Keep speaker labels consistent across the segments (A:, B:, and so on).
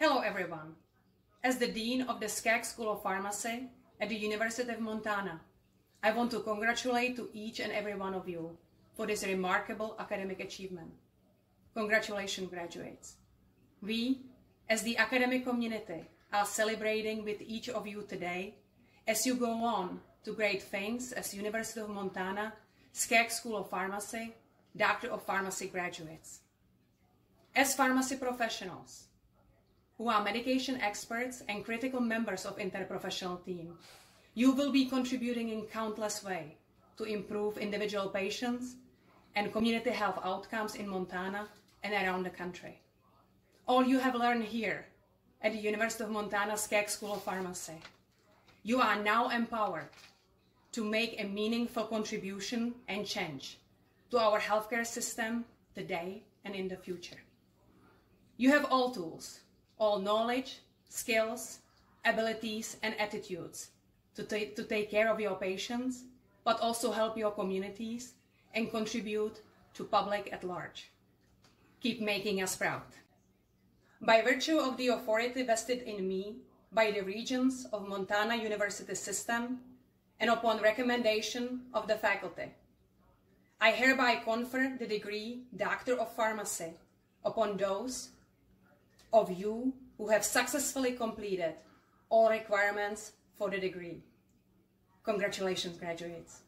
A: Hello everyone. As the Dean of the Skaggs School of Pharmacy at the University of Montana, I want to congratulate to each and every one of you for this remarkable academic achievement. Congratulations, graduates. We, as the academic community, are celebrating with each of you today as you go on to great things as University of Montana, Skaggs School of Pharmacy, Doctor of Pharmacy graduates. As pharmacy professionals, who are medication experts and critical members of interprofessional team, you will be contributing in countless ways to improve individual patients and community health outcomes in Montana and around the country. All you have learned here at the University of Montana Skaggs School of Pharmacy, you are now empowered to make a meaningful contribution and change to our healthcare system today and in the future. You have all tools, all knowledge, skills, abilities, and attitudes to, to take care of your patients, but also help your communities and contribute to public at large. Keep making us proud. By virtue of the authority vested in me by the Regents of Montana University System and upon recommendation of the faculty, I hereby confer the degree Doctor of Pharmacy upon those of you who have successfully completed all requirements for the degree. Congratulations, graduates.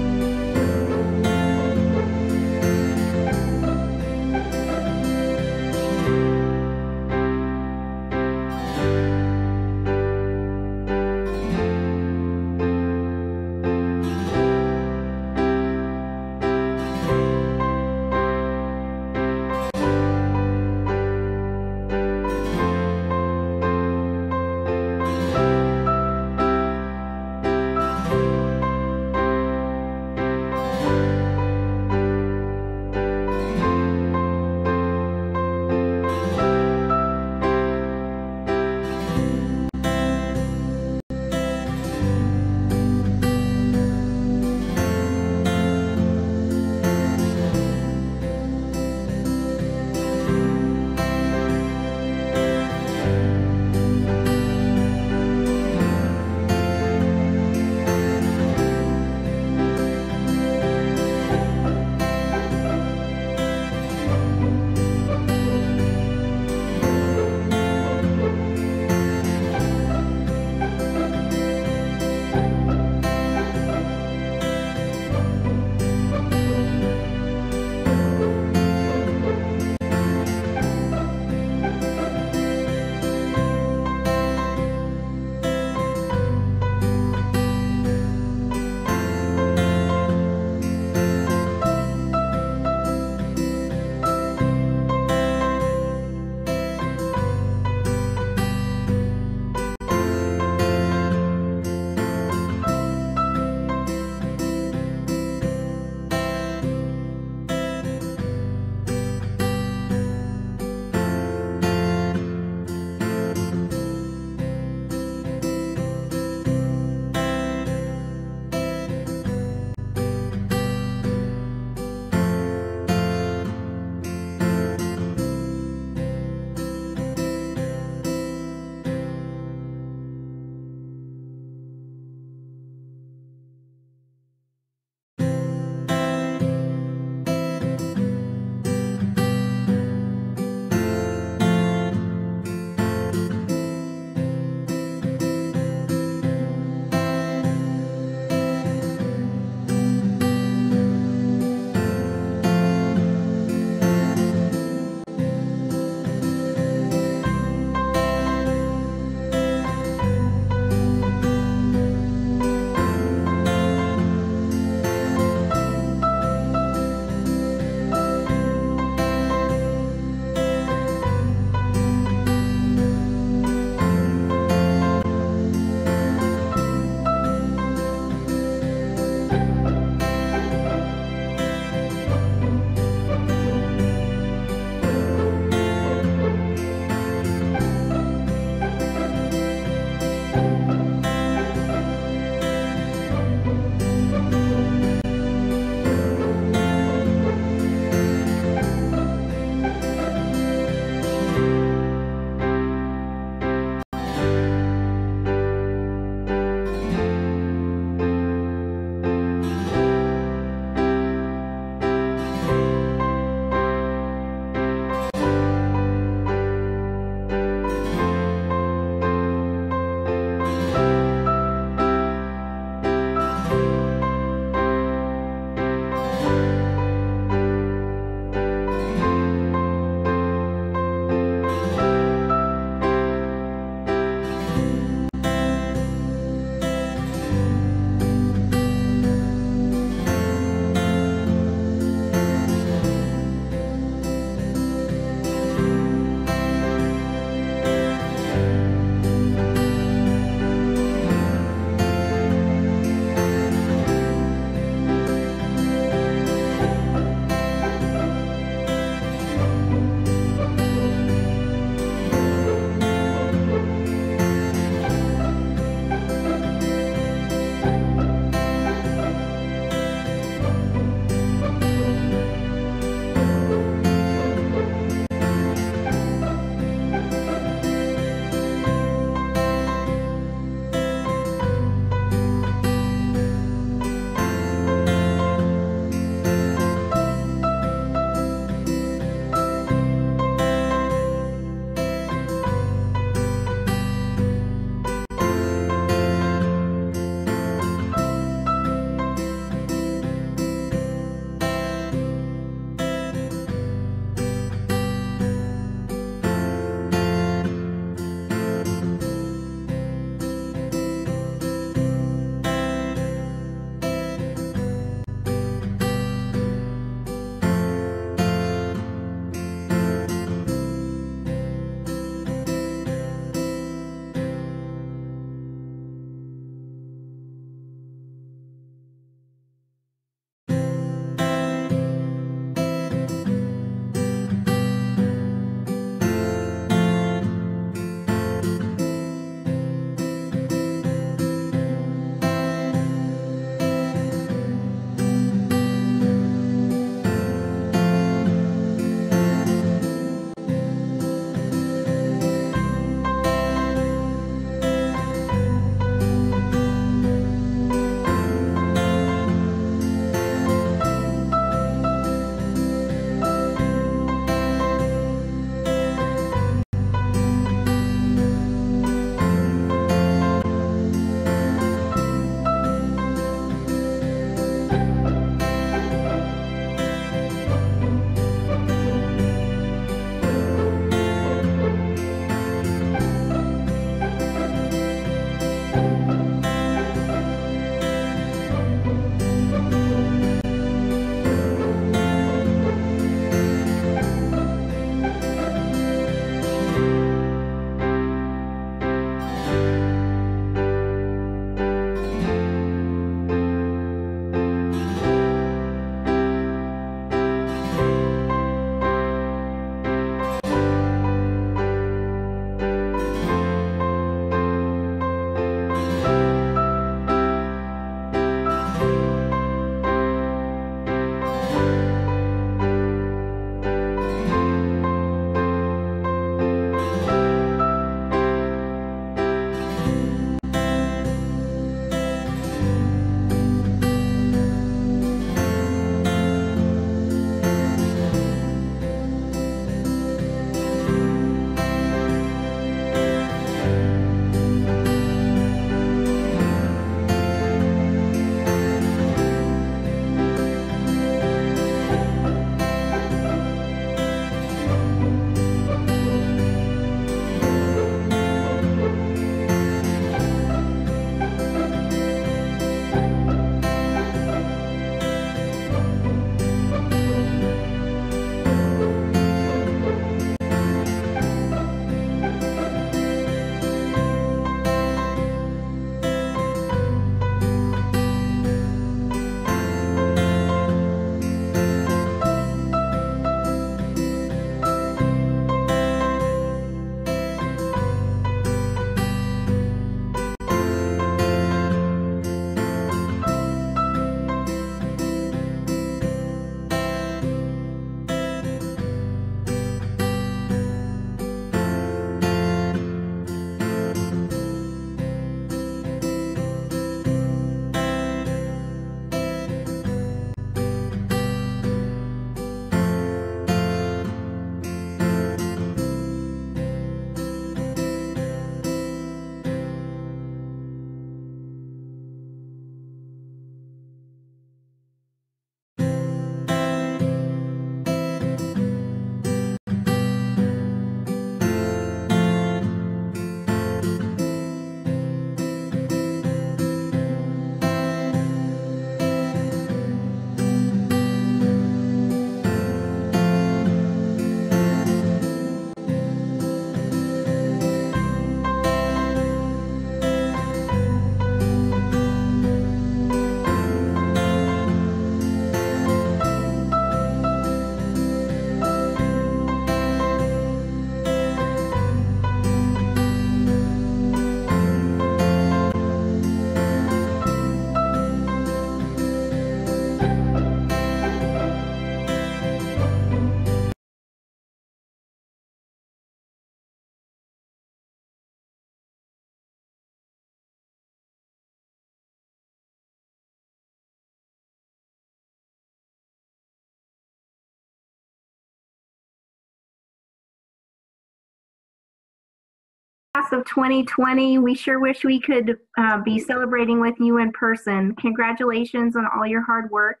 B: Class of 2020. We sure wish we could uh, be celebrating with you in person. Congratulations on all your hard work.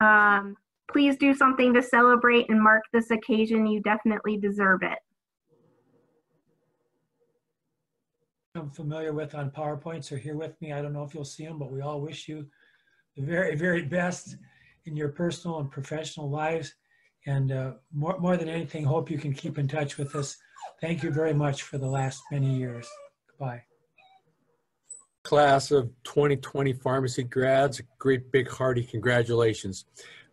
B: Um, please do something to celebrate and mark this occasion. You definitely deserve it.
C: I'm familiar with on PowerPoints are here with me. I don't know if you'll see them, but we all wish you the very, very best in your personal and professional lives. And uh, more, more than anything, hope you can keep in touch with us. Thank you very much for the last many years. Goodbye.
D: Class of 2020 pharmacy grads, great big hearty congratulations.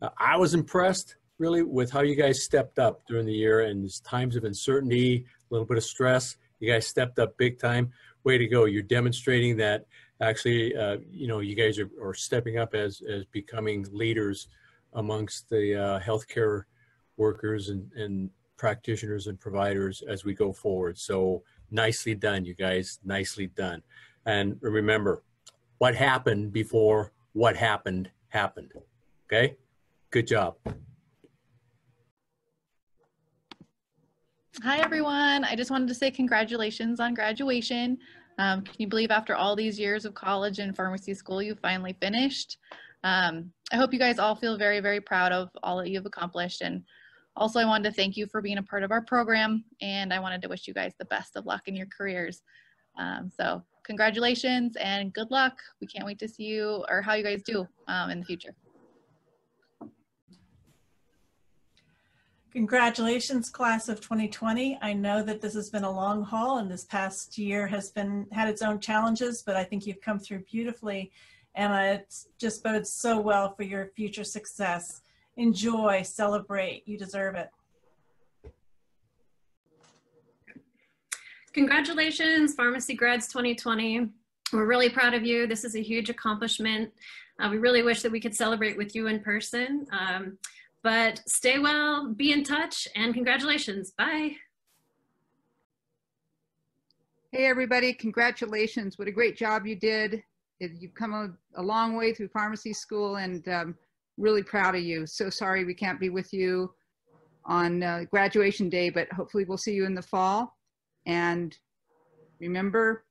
D: Uh, I was impressed really with how you guys stepped up during the year and these times of uncertainty, a little bit of stress. You guys stepped up big time. Way to go. You're demonstrating that actually, uh, you know, you guys are, are, stepping up as, as becoming leaders amongst the uh, healthcare workers and, and practitioners and providers as we go forward. So nicely done, you guys. Nicely done. And remember, what happened before what happened happened. Okay? Good job.
E: Hi, everyone. I just wanted to say congratulations on graduation. Um, can you believe after all these years of college and pharmacy school, you finally finished? Um, I hope you guys all feel very, very proud of all that you've accomplished. And also, I wanted to thank you for being a part of our program, and I wanted to wish you guys the best of luck in your careers. Um, so, congratulations and good luck. We can't wait to see you or how you guys do um, in the future.
F: Congratulations, class of 2020. I know that this has been a long haul and this past year has been had its own challenges, but I think you've come through beautifully and it just bodes so well for your future success enjoy, celebrate. You deserve it.
G: Congratulations, Pharmacy Grads 2020. We're really proud of you. This is a huge accomplishment. Uh, we really wish that we could celebrate with you in person. Um, but stay well, be in touch, and congratulations. Bye.
H: Hey, everybody. Congratulations. What a great job you did. You've come a, a long way through pharmacy school, and um, really proud of you. So sorry we can't be with you on uh, graduation day, but hopefully we'll see you in the fall. And remember,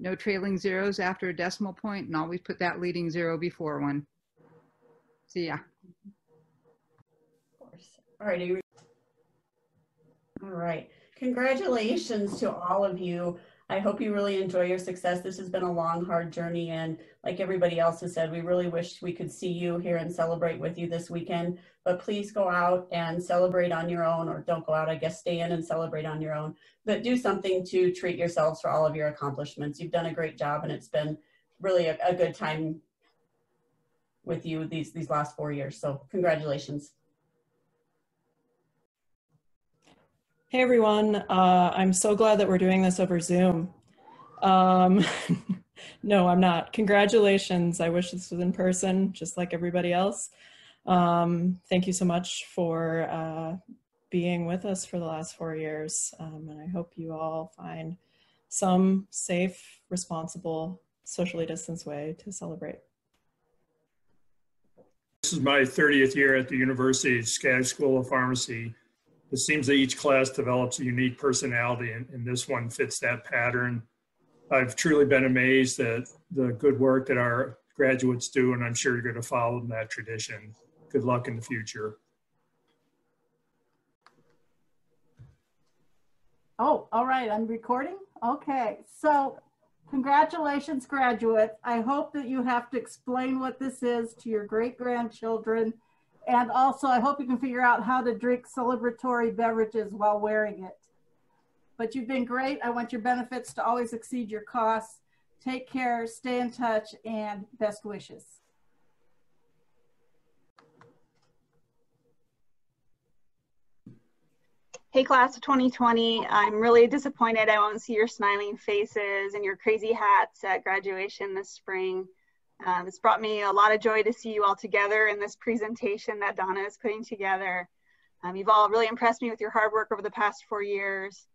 H: no trailing zeros after a decimal point, and always put that leading zero before one. See ya.
I: Of course. All right. All right. Congratulations to all of you. I hope you really enjoy your success. This has been a long, hard journey. And like everybody else has said, we really wish we could see you here and celebrate with you this weekend. But please go out and celebrate on your own, or don't go out, I guess, stay in and celebrate on your own. But do something to treat yourselves for all of your accomplishments. You've done a great job, and it's been really a, a good time with you these, these last four years. So, congratulations.
J: Hey everyone, uh, I'm so glad that we're doing this over Zoom. Um, no, I'm not. Congratulations. I wish this was in person, just like everybody else. Um, thank you so much for uh, being with us for the last four years. Um, and I hope you all find some safe, responsible, socially distanced way to celebrate.
K: This is my 30th year at the University Skaggs School of Pharmacy it seems that each class develops a unique personality, and, and this one fits that pattern. I've truly been amazed at the good work that our graduates do, and I'm sure you're going to follow in that tradition. Good luck in the future.
L: Oh, all right, I'm recording? Okay, so congratulations, graduates. I hope that you have to explain what this is to your great grandchildren and also, I hope you can figure out how to drink celebratory beverages while wearing it. But you've been great. I want your benefits to always exceed your costs. Take care, stay in touch, and best wishes.
M: Hey class of 2020, I'm really disappointed I won't see your smiling faces and your crazy hats at graduation this spring. Um, it's brought me a lot of joy to see you all together in this presentation that Donna is putting together. Um, you've all really impressed me with your hard work over the past four years.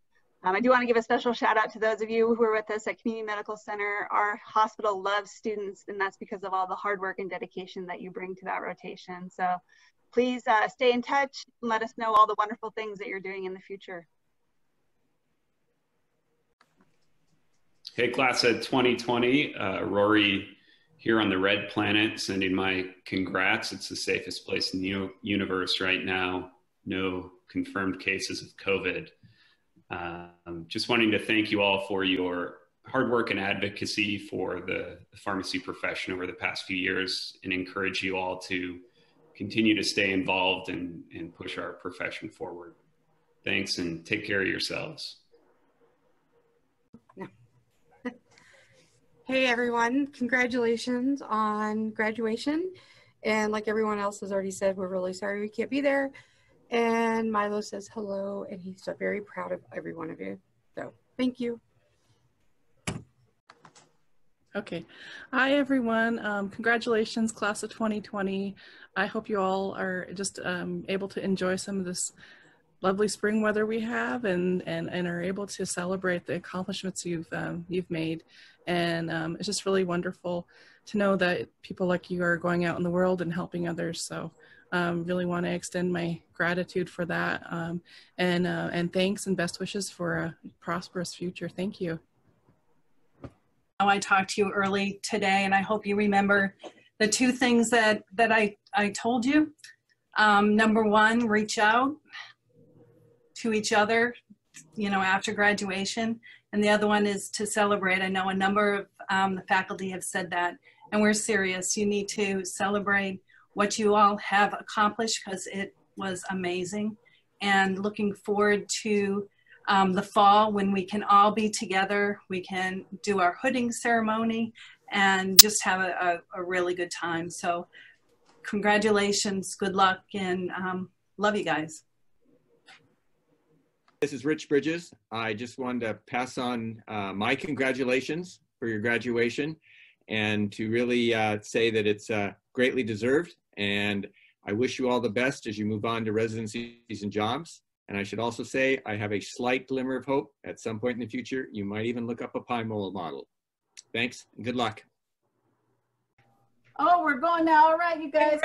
M: Um, I do want to give a special shout out to those of you who are with us at Community Medical Center. Our hospital loves students, and that's because of all the hard work and dedication that you bring to that rotation. So please uh, stay in touch and let us know all the wonderful things that you're doing in the future.
N: Hey, class of 2020, uh, Rory here on the red planet, sending my congrats. It's the safest place in the universe right now. No confirmed cases of COVID. Um, just wanting to thank you all for your hard work and advocacy for the, pharmacy profession over the past few years and encourage you all to continue to stay involved and, and push our profession forward. Thanks and take care of yourselves.
O: Hey everyone, congratulations on graduation. And like everyone else has already said, we're really sorry we can't be there. And Milo says hello, and he's so very proud of every one of you. So thank you.
J: Okay. Hi, everyone. Um, congratulations, class of 2020. I hope you all are just um, able to enjoy some of this lovely spring weather we have and, and, and are able to celebrate the accomplishments you've, um, you've made. And um, it's just really wonderful to know that people like you are going out in the world and helping others. So um, really want to extend my gratitude for that. Um, and, uh, and thanks and best wishes for a prosperous future. Thank you.
P: I talked to you early today, and I hope you remember the two things that, that I, I told you. Um, number one, reach out to each other, you know, after graduation. And the other one is to celebrate. I know a number of um, the faculty have said that, and we're serious. You need to celebrate what you all have accomplished because it was amazing. And looking forward to um, the fall when we can all be together. We can do our hooding ceremony and just have a, a, a really good time. So congratulations, good luck, and um, love you guys.
Q: This is Rich Bridges. I just wanted to pass on uh, my congratulations for your graduation and to really uh, say that it's uh, greatly deserved. And I wish you all the best as you move on to residencies and jobs. And I should also say, I have a slight glimmer of hope at some point in the future. You might even look up a PyMOL model. Thanks and good luck.
L: Oh, we're going now. All right, you guys.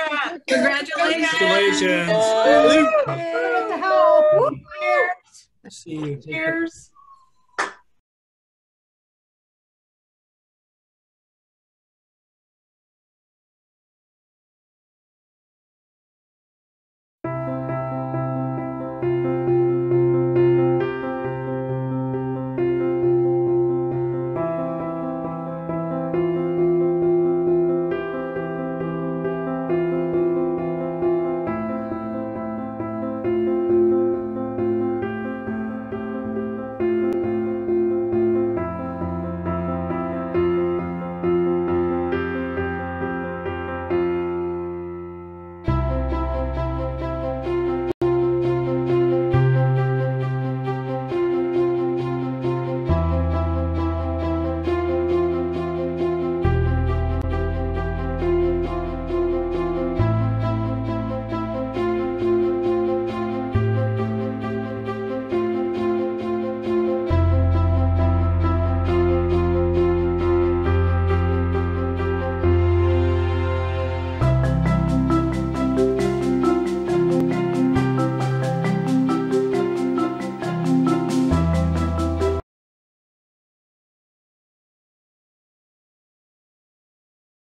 K: Congratulations.
L: Congratulations.
C: See you.
L: Cheers.